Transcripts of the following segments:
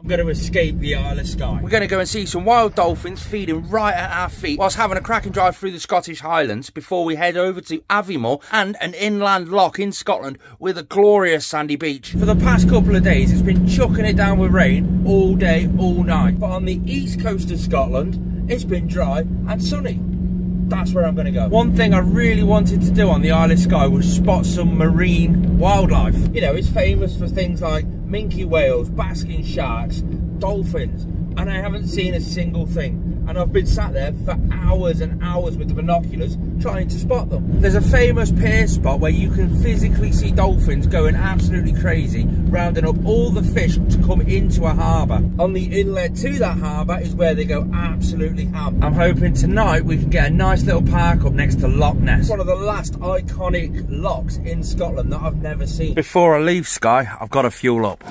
I'm going to escape the Isle of Skye. We're going to go and see some wild dolphins feeding right at our feet whilst having a cracking drive through the Scottish Highlands before we head over to Aviemore and an inland loch in Scotland with a glorious sandy beach. For the past couple of days, it's been chucking it down with rain all day, all night. But on the east coast of Scotland, it's been dry and sunny. That's where I'm going to go. One thing I really wanted to do on the Isle of Skye was spot some marine wildlife. You know, it's famous for things like minke whales, basking sharks, dolphins, and I haven't seen a single thing. And I've been sat there for hours and hours with the binoculars trying to spot them. There's a famous pier spot where you can physically see dolphins going absolutely crazy, rounding up all the fish to come into a harbour. On the inlet to that harbour is where they go absolutely ham. I'm hoping tonight we can get a nice little park up next to Loch Ness. One of the last iconic lochs in Scotland that I've never seen. Before I leave Skye, I've got to fuel up.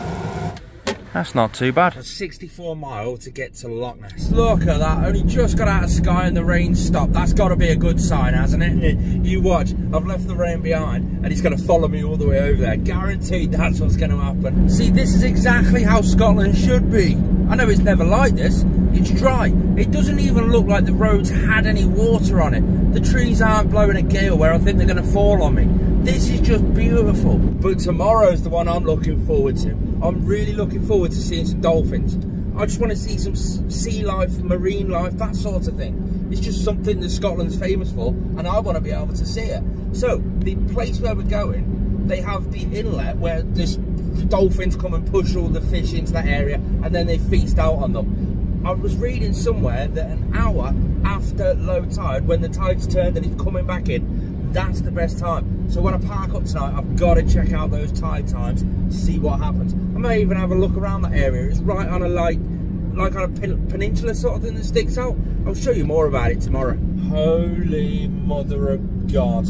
That's not too bad. A 64 mile to get to Loch Ness. Look at that, only just got out of Skye and the rain stopped. That's got to be a good sign, hasn't it? you watch, I've left the rain behind and he's going to follow me all the way over there. Guaranteed that's what's going to happen. See, this is exactly how Scotland should be. I know it's never like this. It's dry. It doesn't even look like the roads had any water on it. The trees aren't blowing a gale where I think they're going to fall on me. This is just beautiful. But tomorrow's the one I'm looking forward to. I'm really looking forward to seeing some dolphins. I just want to see some sea life, marine life, that sort of thing. It's just something that Scotland's famous for, and I want to be able to see it. So, the place where we're going, they have the inlet where this dolphins come and push all the fish into that area, and then they feast out on them. I was reading somewhere that an hour after low tide, when the tide's turned and it's coming back in, that's the best time. So when I park up tonight, I've got to check out those tide times, see what happens. I may even have a look around that area. It's right on a like, like on a peninsula sort of thing that sticks out. I'll show you more about it tomorrow. Holy mother of God.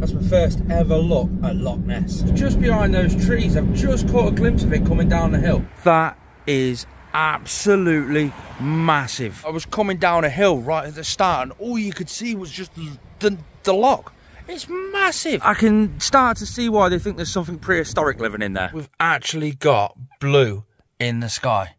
That's my first ever look at Loch Ness. Just behind those trees, I've just caught a glimpse of it coming down the hill. That is absolutely massive. I was coming down a hill right at the start and all you could see was just the, the loch. It's massive. I can start to see why they think there's something prehistoric living in there. We've actually got blue in the sky.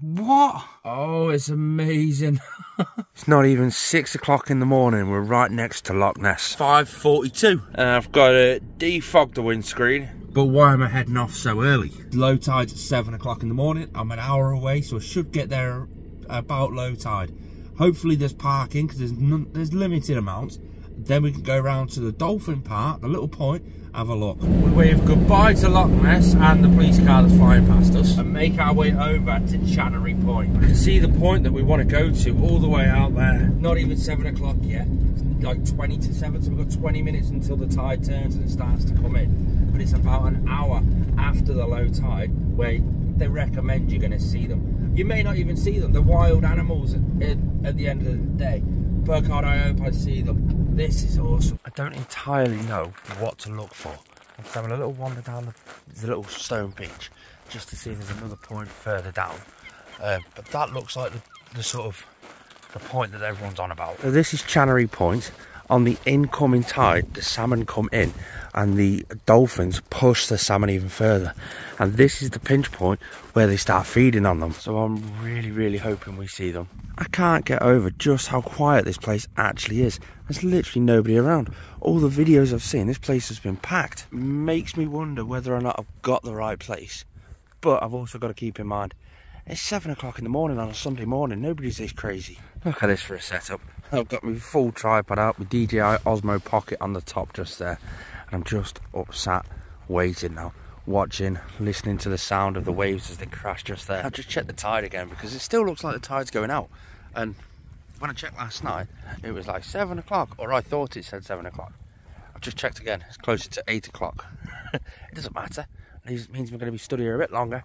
What? Oh, it's amazing. it's not even six o'clock in the morning. We're right next to Loch Ness. 5.42. And I've got to defog the windscreen. But why am I heading off so early? Low tide's at seven o'clock in the morning. I'm an hour away, so I should get there about low tide. Hopefully there's parking because there's, there's limited amounts. Then we can go around to the dolphin park, the little point, have a look. We wave goodbye to Loch Ness and the police car that's flying past us and make our way over to Channery Point. I can see the point that we want to go to all the way out there. Not even 7 o'clock yet. It's like 20 to 7, so we've got 20 minutes until the tide turns and it starts to come in. But it's about an hour after the low tide where they recommend you're going to see them. You may not even see them. They're wild animals at, at the end of the day. Burkhard, I hope I see them. This is awesome. I don't entirely know what to look for. I'm having a little wander down the, the, little stone beach just to see if there's another point further down. Um, but that looks like the, the, sort of the point that everyone's on about. So this is Channery Point. On the incoming tide, the salmon come in and the dolphins push the salmon even further. And this is the pinch point where they start feeding on them. So I'm really, really hoping we see them. I can't get over just how quiet this place actually is. There's literally nobody around. All the videos I've seen, this place has been packed. Makes me wonder whether or not I've got the right place. But I've also got to keep in mind, it's 7 o'clock in the morning on a Sunday morning. Nobody's this crazy. Look at this for a setup. I've got my full tripod out, my DJI Osmo Pocket on the top just there. And I'm just up sat waiting now watching, listening to the sound of the waves as they crash just there. I've just checked the tide again because it still looks like the tide's going out. And when I checked last night, it was like seven o'clock, or I thought it said seven o'clock. I've just checked again, it's closer to eight o'clock. it doesn't matter. It means we're going to be studying here a bit longer,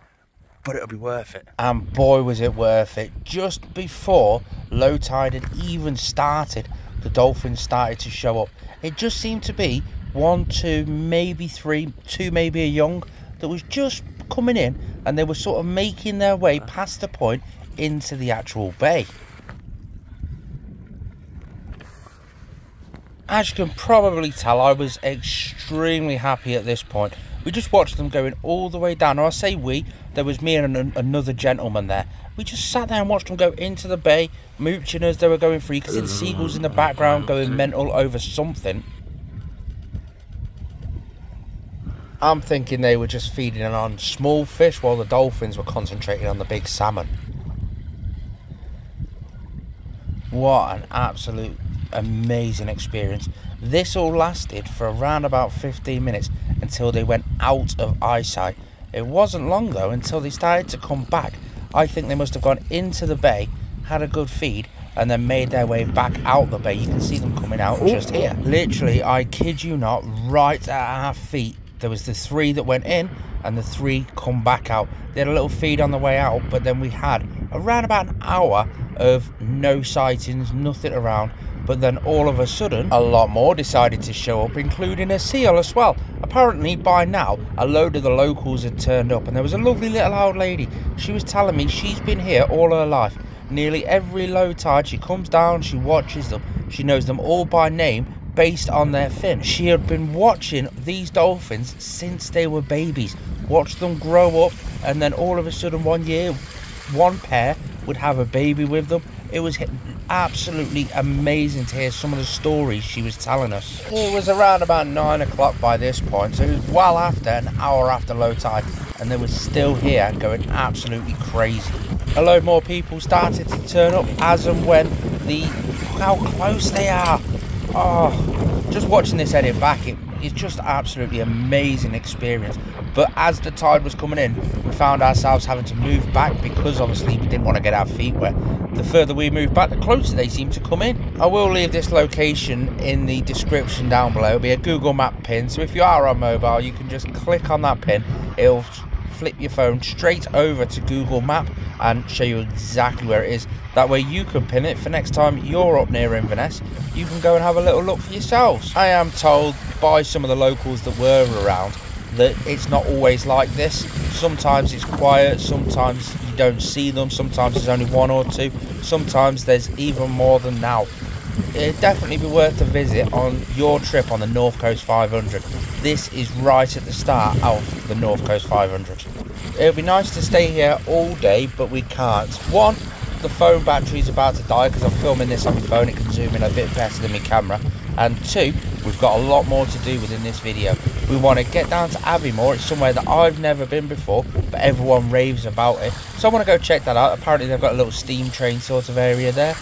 but it'll be worth it. And boy, was it worth it. Just before low tide had even started, the dolphins started to show up. It just seemed to be one, two, maybe three, two, maybe a young that was just coming in and they were sort of making their way past the point into the actual bay. As you can probably tell, I was extremely happy at this point. We just watched them going all the way down, or I say we, there was me and an, another gentleman there. We just sat there and watched them go into the bay, mooching as they were going free. See the seagulls in the background going mental over something. I'm thinking they were just feeding on small fish while the dolphins were concentrating on the big salmon. What an absolute amazing experience. This all lasted for around about 15 minutes until they went out of eyesight. It wasn't long though until they started to come back. I think they must have gone into the bay, had a good feed, and then made their way back out the bay. You can see them coming out just here. Literally, I kid you not, right at our feet there was the three that went in and the three come back out. They had a little feed on the way out, but then we had around about an hour of no sightings, nothing around. But then all of a sudden, a lot more decided to show up, including a seal as well. Apparently, by now, a load of the locals had turned up, and there was a lovely little old lady. She was telling me she's been here all her life. Nearly every low tide, she comes down, she watches them, she knows them all by name, based on their fin. She had been watching these dolphins since they were babies, watched them grow up, and then all of a sudden one year, one pair would have a baby with them. It was absolutely amazing to hear some of the stories she was telling us. It was around about nine o'clock by this point, so it was well after an hour after low tide, and they were still here going absolutely crazy. A load more people started to turn up as and when the how close they are oh, just watching this edit back, it, it's just absolutely amazing experience. But as the tide was coming in, we found ourselves having to move back because obviously we didn't want to get our feet wet. The further we move back, the closer they seem to come in. I will leave this location in the description down below. It'll be a Google Map pin. So if you are on mobile, you can just click on that pin. It'll flip your phone straight over to Google Map and show you exactly where it is. That way you can pin it for next time you're up near Inverness. You can go and have a little look for yourselves. I am told by some of the locals that were around that it's not always like this. Sometimes it's quiet, sometimes you don't see them, sometimes there's only one or two, sometimes there's even more than now. It'd definitely be worth a visit on your trip on the North Coast 500. This is right at the start of the North Coast 500. It would be nice to stay here all day, but we can't. One, the phone battery is about to die because I'm filming this on my phone. It can zoom in a bit better than my camera. And two, we've got a lot more to do within this video. We want to get down to Aviemore. It's somewhere that I've never been before, but everyone raves about it. So I want to go check that out. Apparently they've got a little steam train sort of area there.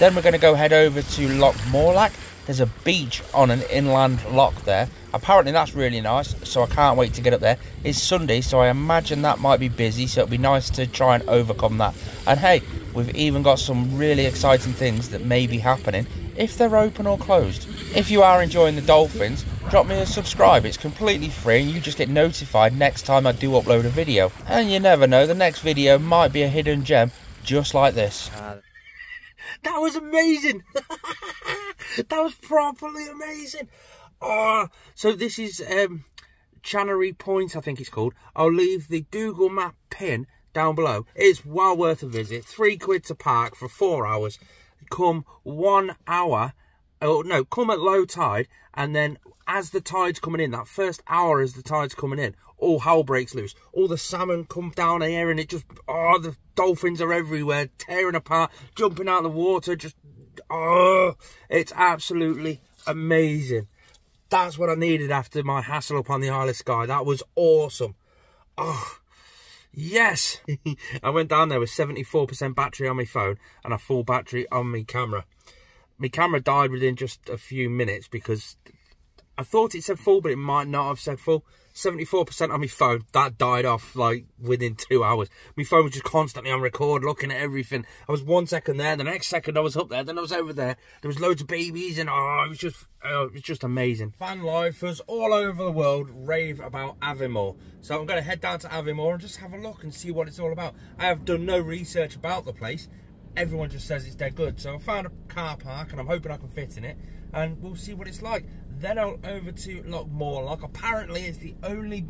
Then we're going to go head over to Loch Morlach. There's a beach on an inland loch there. Apparently that's really nice, so I can't wait to get up there. It's Sunday, so I imagine that might be busy, so it'll be nice to try and overcome that. And hey, we've even got some really exciting things that may be happening if they're open or closed. If you are enjoying the dolphins, drop me a subscribe. It's completely free and you just get notified next time I do upload a video. And you never know, the next video might be a hidden gem just like this. Ah, That was amazing. that was properly amazing. Oh, so this is um, Chancery Point, I think it's called. I'll leave the Google Map pin down below. It's well worth a visit. Three quid to park for four hours. Come one hour. Oh no, come at low tide, and then as the tide's coming in, that first hour as the tide's coming in, all hell breaks loose. All the salmon come down here and it just, oh, the dolphins are everywhere, tearing apart, jumping out of the water, just, oh, it's absolutely amazing. That's what I needed after my hassle up on the Isle of Skye. That was awesome. Oh, yes. I went down there with 74% battery on my phone and a full battery on my camera. My camera died within just a few minutes because I thought it said full, but it might not have said full. 74% on my phone, that died off like within two hours. My phone was just constantly on record, looking at everything. I was one second there, the next second I was up there, then I was over there. There was loads of babies, and oh, it was just, oh, it was just amazing. Van lifers all over the world rave about Aviemore. So I'm going to head down to Aviemore and just have a look and see what it's all about. I have done no research about the place. Everyone just says it's dead good. So I found a car park, and I'm hoping I can fit in it and we'll see what it's like. Then I'll over to Loch Morlach. Apparently, it's the only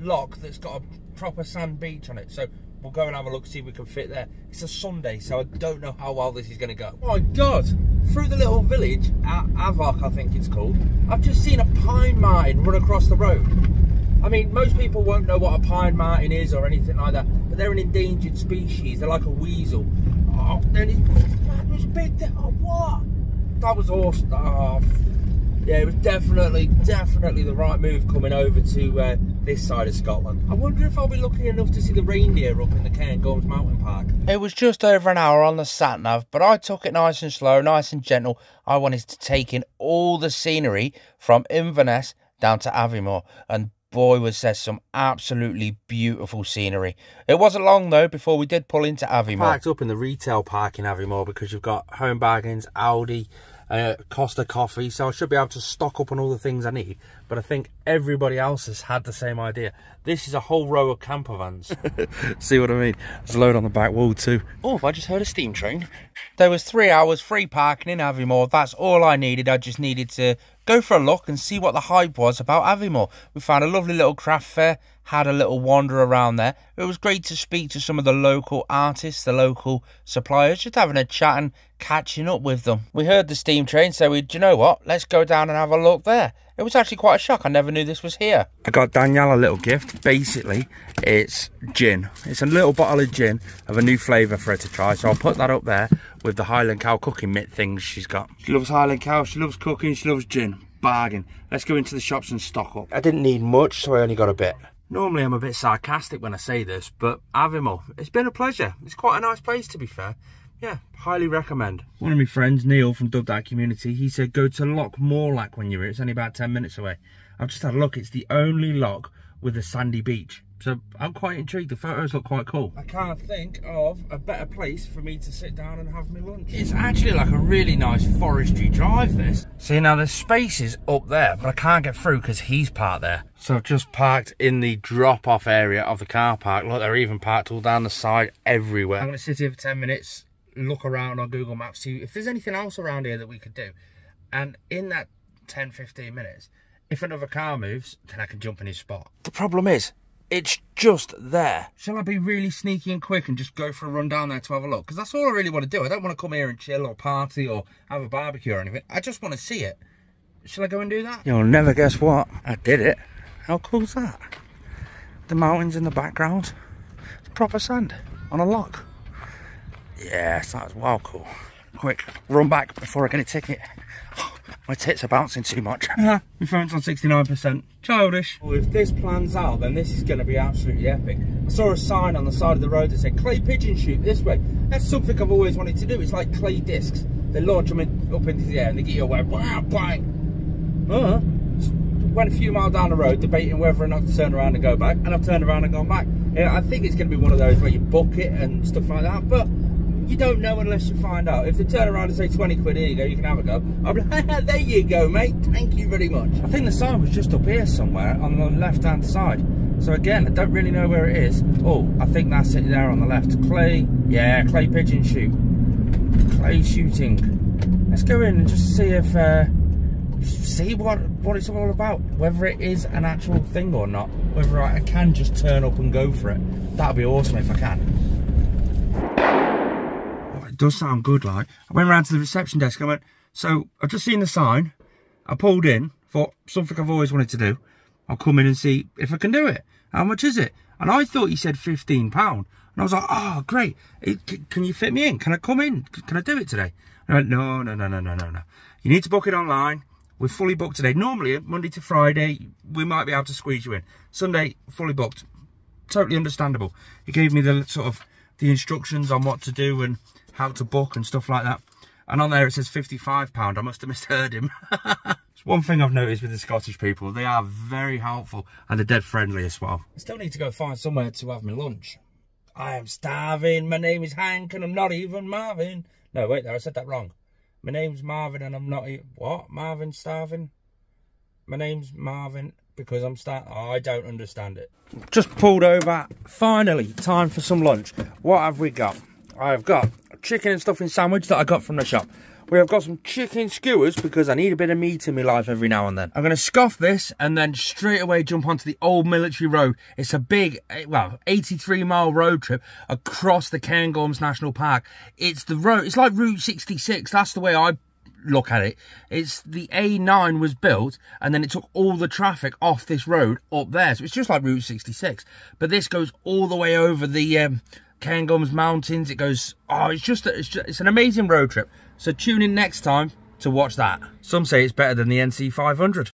loch that's got a proper sand beach on it. So we'll go and have a look, see if we can fit there. It's a Sunday, so I don't know how well this is going to go. Oh my God! Through the little village, Avoch, I think it's called, I've just seen a pine marten run across the road. I mean, most people won't know what a pine marten is or anything like that, but they're an endangered species. They're like a weasel. Oh, then it, big. Oh, what? That was awesome. Oh, yeah, it was definitely, definitely the right move coming over to uh, this side of Scotland. I wonder if I'll be lucky enough to see the reindeer up in the Cairngorms Mountain Park. It was just over an hour on the sat nav, but I took it nice and slow, nice and gentle. I wanted to take in all the scenery from Inverness down to Aviemore, and boy, was there some absolutely beautiful scenery. It wasn't long though before we did pull into Aviemore. Parked up in the retail park in Aviemore because you've got Home Bargains, Aldi, uh, Costa Coffee, so I should be able to stock up on all the things I need. But I think everybody else has had the same idea. This is a whole row of camper vans. See what I mean? There's a load on the back wall too. Oh, I just heard a steam train. There was three hours free parking in Aviemore. That's all I needed. I just needed to go for a look and see what the hype was about Aviemore. We found a lovely little craft fair, had a little wander around there. It was great to speak to some of the local artists, the local suppliers, just having a chat and catching up with them. We heard the steam train, so we, do you know what? Let's go down and have a look there. It was actually quite a shock. I never knew this was here. I got Danielle a little gift. Basically, it's gin. It's a little bottle of gin of a new flavour for her to try. So I'll put that up there with the Highland Cow cooking mitt things she's got. She loves Highland Cow, she loves cooking, she loves gin. Bargain. Let's go into the shops and stock up. I didn't need much, so I only got a bit. Normally I'm a bit sarcastic when I say this, but Aviemore, it's been a pleasure. It's quite a nice place to be fair yeah, highly recommend. One of my friends, Neil from Dub Community, he said go to Loch Morlack when you're here. It's only about 10 minutes away. I've just had a look. It's the only loch with a sandy beach. So I'm quite intrigued. The photos look quite cool. I can't think of a better place for me to sit down and have my lunch. It's actually like a really nice forestry drive, this. See, now there's spaces up there, but I can't get through because he's parked there. So I've just parked in the drop-off area of the car park. Look, they're even parked all down the side everywhere. I'm going to sit here for 10 minutes, look around on Google Maps, see if there's anything else around here that we could do. And in that 10, 15 minutes, if another car moves, then I can jump in his spot. The problem is, it's just there. Shall I be really sneaky and quick and just go for a run down there to have a look? Because that's all I really want to do. I don't want to come here and chill or party or have a barbecue or anything. I just want to see it. Shall I go and do that? You'll never guess what. I did it. How cool's that? The mountains in the background. It's Proper sand on a loch. Yes, that's wow cool. Quick, run back before I get a ticket. My tits are bouncing too much. my phone's on 69%. Childish. Well, if this plans out, then this is going to be absolutely epic. I saw a sign on the side of the road that said clay pigeon shoot this way. That's something I've always wanted to do. It's like clay discs. They launch them in, up into the air and they get you away. Wow, bang. Uh, went a few miles down the road debating whether or not to turn around and go back. And I've turned around and gone back. Yeah, I think it's going to be one of those where you book it and stuff like that. But you don't know unless you find out. If they turn around and say 20 quid, here you go, you can have a go. I'll like, there you go, mate. Thank you very much. I think the sign was just up here somewhere on the left-hand side. So again, I don't really know where it is. Oh, I think that's it there on the left. Clay, yeah, clay pigeon shoot. Clay shooting. Let's go in and just see if, uh, see what, what it's all about. Whether it is an actual thing or not. Whether I can just turn up and go for it. That'd be awesome if I can does sound good, like. I went around to the reception desk, I went, so I've just seen the sign, I pulled in, thought, something I've always wanted to do. I'll come in and see if I can do it. How much is it? And I thought he said £15. And I was like, oh, great. Can you fit me in? Can I come in? Can I do it today? And I went, no, no, no, no, no, no, no. You need to book it online. We're fully booked today. Normally, Monday to Friday, we might be able to squeeze you in. Sunday, fully booked. Totally understandable. He gave me the sort of the instructions on what to do and how to book and stuff like that. And on there it says £55. I must have misheard him. one thing I've noticed with the Scottish people. They are very helpful and they're dead friendly as well. I still need to go find somewhere to have my lunch. I am starving. My name is Hank and I'm not even Marvin. No, wait there. I said that wrong. My name's Marvin and I'm not... even What? Marvin starving? My name's Marvin because I'm starting... Oh, I don't understand it. Just pulled over. Finally, time for some lunch. What have we got? I've got chicken and stuffing sandwich that I got from the shop. We have got some chicken skewers because I need a bit of meat in my life every now and then. I'm going to scoff this and then straight away jump onto the old military road. It's a big, eh, well, 83 mile road trip across the Cairngorms National Park. It's the road, it's like Route 66. That's the way I look at it, it's the A9 was built and then it took all the traffic off this road up there. So it's just like Route 66. But this goes all the way over the um, Cairngorms Mountains. It goes, oh, it's just, it's just, it's an amazing road trip. So tune in next time to watch that. Some say it's better than the NC500.